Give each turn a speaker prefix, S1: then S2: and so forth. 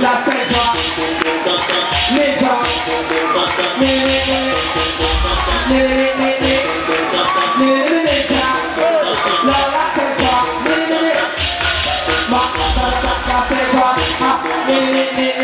S1: La Ninja La